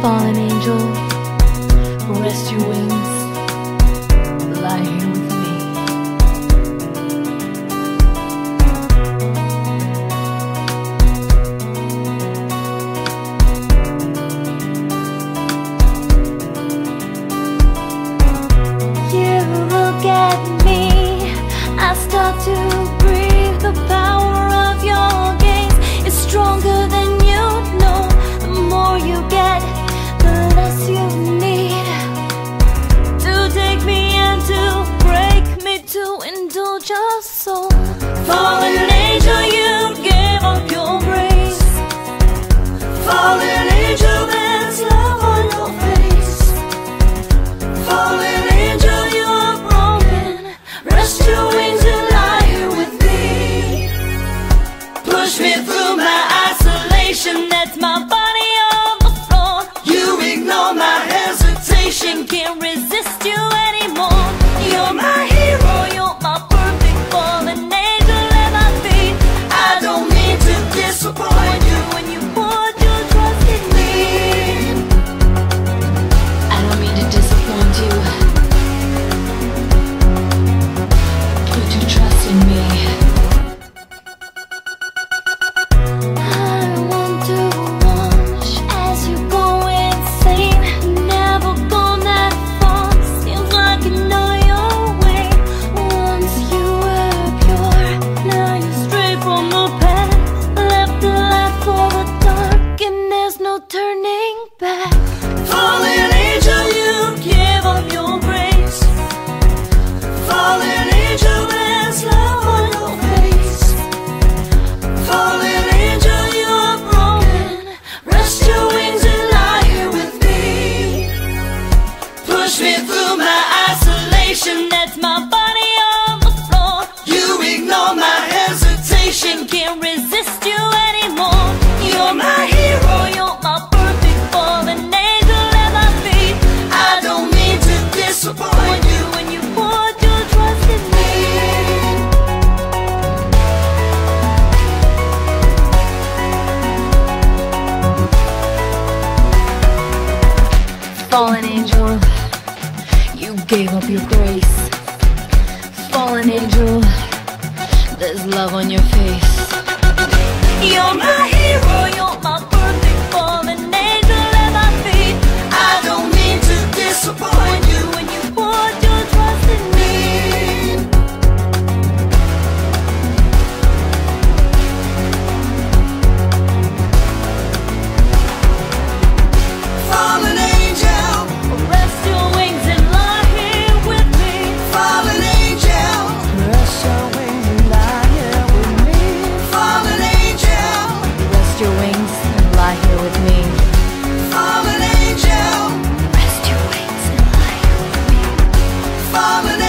Fallen angel, rest your wings, lie here your soul. Fallen angel, you gave up your grace. Fallen angel, there's love on your face. Fallen angel, you are broken. Rest your wings and lie here with me. Push me through my isolation. That's my body on the floor. You ignore my hesitation. Can't resist you Through my isolation. That's my body on the floor. You ignore my hesitation. Can't resist you anymore. You're my hero. You're my perfect fallen angel at my feet. I don't mean to disappoint you when you put your trust in me. Fallen angel, you gave up your grace. Fallen angel, there's love on your face. You're my hero, you're with me. Fallen angel, Rest your wings and lie with me. fallen